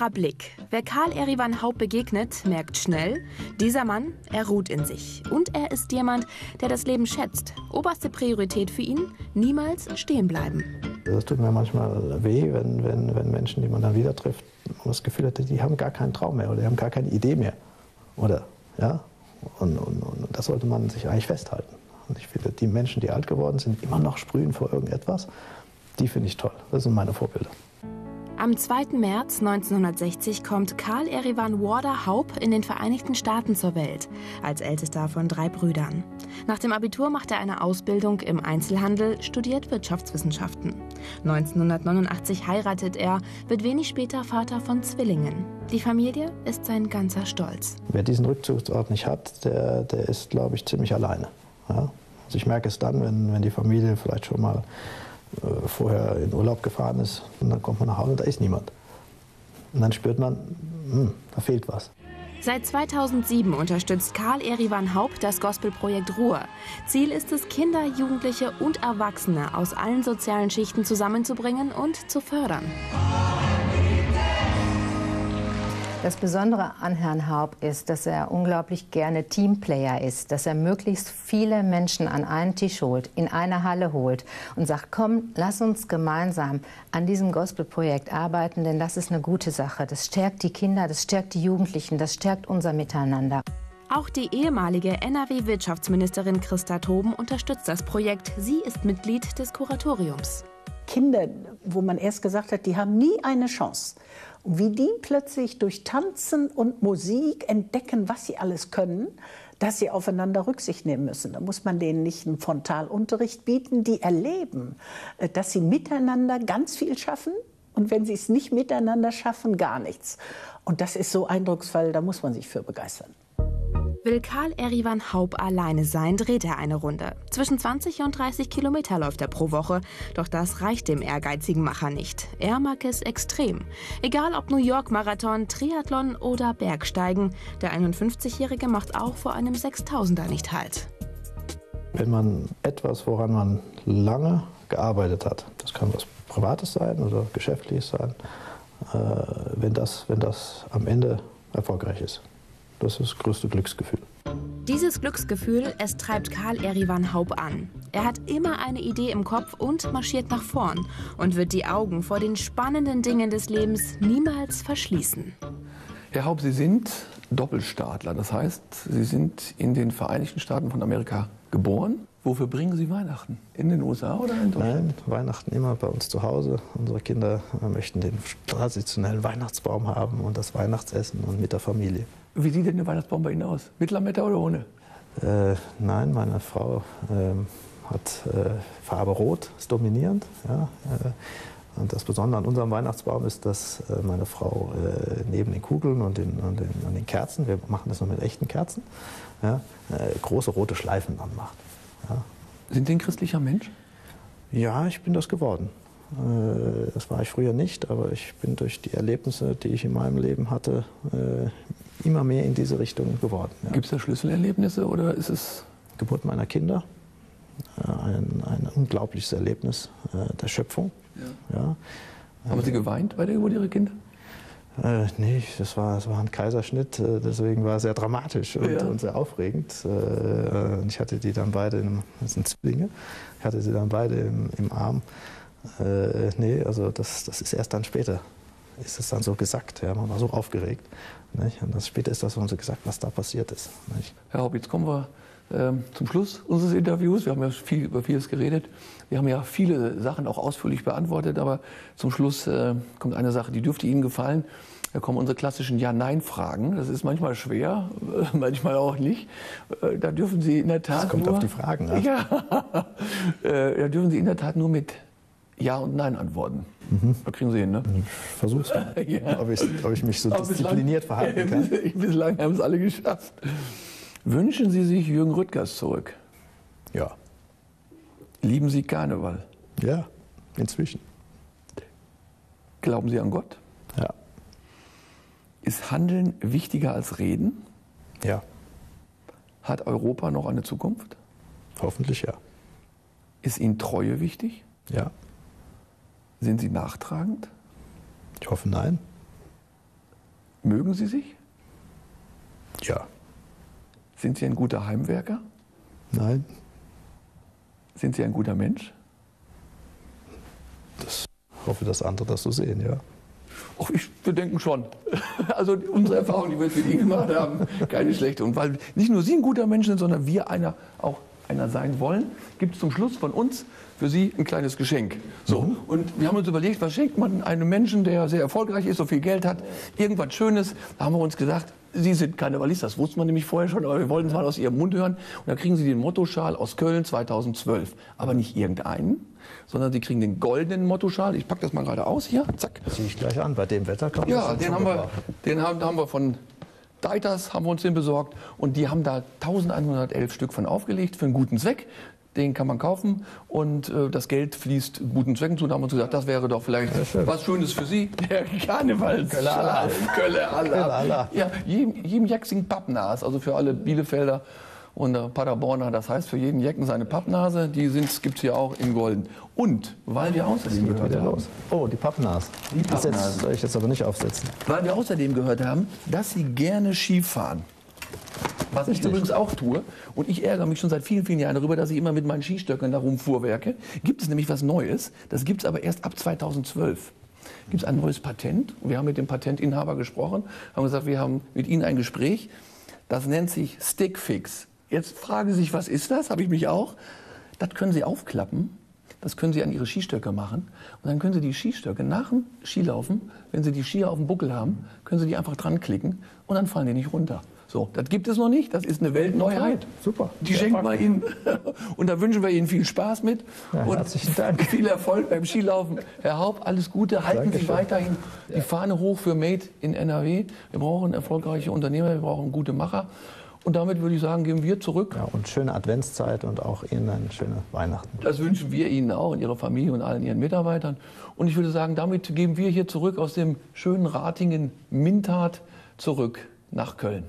Klarer Blick. Wer Karl Erivan Haupt begegnet, merkt schnell, dieser Mann, er ruht in sich. Und er ist jemand, der das Leben schätzt. Oberste Priorität für ihn, niemals stehen bleiben. Das tut mir manchmal weh, wenn, wenn, wenn Menschen, die man dann wieder trifft, das Gefühl hat, die haben gar keinen Traum mehr oder die haben gar keine Idee mehr. Oder, ja? Und, und, und das sollte man sich eigentlich festhalten. Und ich finde, die Menschen, die alt geworden sind, immer noch sprühen vor irgendetwas, die finde ich toll. Das sind meine Vorbilder. Am 2. März 1960 kommt Karl Erivan Warder Haupt in den Vereinigten Staaten zur Welt, als ältester von drei Brüdern. Nach dem Abitur macht er eine Ausbildung im Einzelhandel, studiert Wirtschaftswissenschaften. 1989 heiratet er, wird wenig später Vater von Zwillingen. Die Familie ist sein ganzer Stolz. Wer diesen Rückzugsort nicht hat, der, der ist, glaube ich, ziemlich alleine. Ja? Also ich merke es dann, wenn, wenn die Familie vielleicht schon mal vorher in Urlaub gefahren ist und dann kommt man nach Hause und da ist niemand. Und dann spürt man, hm, da fehlt was. Seit 2007 unterstützt Karl Erivan Haupt das Gospelprojekt Ruhe. Ziel ist es, Kinder, Jugendliche und Erwachsene aus allen sozialen Schichten zusammenzubringen und zu fördern. Das Besondere an Herrn Haupt ist, dass er unglaublich gerne Teamplayer ist, dass er möglichst viele Menschen an einen Tisch holt, in eine Halle holt und sagt, komm, lass uns gemeinsam an diesem Gospelprojekt arbeiten, denn das ist eine gute Sache. Das stärkt die Kinder, das stärkt die Jugendlichen, das stärkt unser Miteinander. Auch die ehemalige NRW-Wirtschaftsministerin Christa Toben unterstützt das Projekt. Sie ist Mitglied des Kuratoriums. Kinder, wo man erst gesagt hat, die haben nie eine Chance. Und wie die plötzlich durch Tanzen und Musik entdecken, was sie alles können, dass sie aufeinander Rücksicht nehmen müssen. Da muss man denen nicht einen Frontalunterricht bieten. Die erleben, äh, dass sie miteinander ganz viel schaffen und wenn sie es nicht miteinander schaffen, gar nichts. Und das ist so eindrucksvoll, da muss man sich für begeistern. Will Karl Erivan Haupt alleine sein, dreht er eine Runde. Zwischen 20 und 30 Kilometer läuft er pro Woche. Doch das reicht dem ehrgeizigen Macher nicht. Er mag es extrem. Egal ob New York Marathon, Triathlon oder Bergsteigen, der 51-Jährige macht auch vor einem 6000er nicht Halt. Wenn man etwas, woran man lange gearbeitet hat, das kann was Privates sein oder Geschäftliches sein, äh, wenn, das, wenn das am Ende erfolgreich ist. Das ist das größte Glücksgefühl. Dieses Glücksgefühl, es treibt Karl Erivan Haupt an. Er hat immer eine Idee im Kopf und marschiert nach vorn und wird die Augen vor den spannenden Dingen des Lebens niemals verschließen. Herr Haupt, Sie sind Doppelstaatler. Das heißt, Sie sind in den Vereinigten Staaten von Amerika geboren. Wofür bringen Sie Weihnachten? In den USA oder in Deutschland? Nein, Weihnachten immer bei uns zu Hause. Unsere Kinder möchten den traditionellen Weihnachtsbaum haben und das Weihnachtsessen und mit der Familie. Wie sieht denn der Weihnachtsbaum bei Ihnen aus? Mit Lametta oder ohne? Äh, nein, meine Frau äh, hat äh, Farbe Rot, ist dominierend. Ja, äh, und das Besondere an unserem Weihnachtsbaum ist, dass äh, meine Frau äh, neben den Kugeln und den, und, den, und den, Kerzen, wir machen das nur mit echten Kerzen, ja, große rote Schleifen anmacht. Ja. Sind Sie ein christlicher Mensch? Ja, ich bin das geworden. Das war ich früher nicht, aber ich bin durch die Erlebnisse, die ich in meinem Leben hatte, immer mehr in diese Richtung geworden. Ja. Gibt es da Schlüsselerlebnisse oder ist es? Geburt meiner Kinder, äh, ein, ein unglaubliches Erlebnis äh, der Schöpfung. Ja. Ja. Haben Sie geweint bei der Geburt Ihrer Kinder? Äh, nee, das war, das war ein Kaiserschnitt, äh, deswegen war es sehr dramatisch und, ja. und sehr aufregend. Äh, ich hatte die dann beide, in, das sind Zwillinge, ich hatte sie dann beide im, im Arm. Äh, nee, also das, das ist erst dann später, ist es dann so gesagt. Ja, man war so aufgeregt. Nicht? Und das, später ist das so gesagt, was da passiert ist. Nicht? Herr jetzt kommen wir zum Schluss unseres Interviews. Wir haben ja viel über vieles geredet. Wir haben ja viele Sachen auch ausführlich beantwortet, aber zum Schluss äh, kommt eine Sache, die dürfte Ihnen gefallen. Da kommen unsere klassischen Ja-Nein-Fragen. Das ist manchmal schwer, manchmal auch nicht. Äh, da dürfen Sie in der Tat. Das kommt nur, auf die Fragen an. Ja, äh, da dürfen Sie in der Tat nur mit Ja und Nein antworten. Mhm. Da kriegen Sie hin, ne? Ich versuch's mal. ja. ob, ich, ob ich mich so Aber diszipliniert bislang, verhalten kann. Bislang haben es alle geschafft. Wünschen Sie sich Jürgen Rüttgers zurück? Ja. Lieben Sie Karneval? Ja, inzwischen. Glauben Sie an Gott? Ja. Ist Handeln wichtiger als Reden? Ja. Hat Europa noch eine Zukunft? Hoffentlich ja. Ist Ihnen Treue wichtig? Ja. Sind Sie nachtragend? Ich hoffe nein. Mögen Sie sich? Ja. Sind Sie ein guter Heimwerker? Nein. Sind Sie ein guter Mensch? Das hoffe, dass andere das so sehen, ja. Ach, ich, wir denken schon. Also unsere Erfahrung, die wir mit Ihnen gemacht haben, keine schlechte. Und weil nicht nur Sie ein guter Mensch sind, sondern wir einer auch einer sein wollen, gibt es zum Schluss von uns für Sie ein kleines Geschenk. So, mhm. und wir haben uns überlegt, was schenkt man einem Menschen, der sehr erfolgreich ist, so viel Geld hat, irgendwas Schönes. Da haben wir uns gesagt, Sie sind Karnevalist, das wusste man nämlich vorher schon, aber wir wollten es mal aus Ihrem Mund hören. Und da kriegen Sie den Mottoschal aus Köln 2012. Aber nicht irgendeinen, sondern Sie kriegen den goldenen Mottoschal. Ich packe das mal gerade aus hier, zack. Ziehe ich gleich an, bei dem Wetter kann man Ja, den, haben wir, den haben, haben wir von Deiters haben wir uns den besorgt und die haben da 1111 Stück von aufgelegt für einen guten Zweck. Den kann man kaufen und äh, das Geld fließt guten Zwecken zu. Da haben wir uns gesagt, das wäre doch vielleicht ja, was Schönes für Sie. Der Karnevals. Kölle Allah. Kölle Allah. Ja, jedem, jedem Jacksing Pappnas, also für alle Bielefelder und äh, Paderborner, das heißt für jeden Jecken seine Pappnase, die gibt es hier auch in Golden. Und weil wir außerdem gehört haben. Los. Oh, die Pappnase. Die Pappnase. Das soll ich jetzt aber nicht aufsetzen. Weil wir außerdem gehört haben, dass Sie gerne Ski fahren. Was ich übrigens auch tue. Und ich ärgere mich schon seit vielen, vielen Jahren darüber, dass ich immer mit meinen Skistöcken da rumfuhrwerke. Gibt es nämlich was Neues. Das gibt es aber erst ab 2012 gibt es ein neues Patent. Wir haben mit dem Patentinhaber gesprochen, haben gesagt, wir haben mit Ihnen ein Gespräch. Das nennt sich Stickfix. Jetzt fragen Sie sich, was ist das? Habe ich mich auch. Das können Sie aufklappen. Das können Sie an Ihre Skistöcke machen. Und dann können Sie die Skistöcke nach dem Skilaufen, wenn Sie die Skier auf dem Buckel haben, können Sie die einfach dran klicken und dann fallen die nicht runter. So, das gibt es noch nicht. Das ist eine Weltneuheit. Super. Die schenken wir Ihnen. Und da wünschen wir Ihnen viel Spaß mit. Ja, und herzlichen Dank. Viel Erfolg beim Skilaufen. Herr Haupt, alles Gute. Halten Dankeschön. Sie weiterhin die Fahne hoch für Made in NRW. Wir brauchen erfolgreiche Unternehmer, wir brauchen gute Macher. Und damit würde ich sagen, gehen wir zurück. Ja, und schöne Adventszeit und auch Ihnen eine schöne Weihnachten. Das wünschen wir Ihnen auch und Ihrer Familie und allen Ihren Mitarbeitern. Und ich würde sagen, damit gehen wir hier zurück aus dem schönen Ratingen Mintat zurück nach Köln.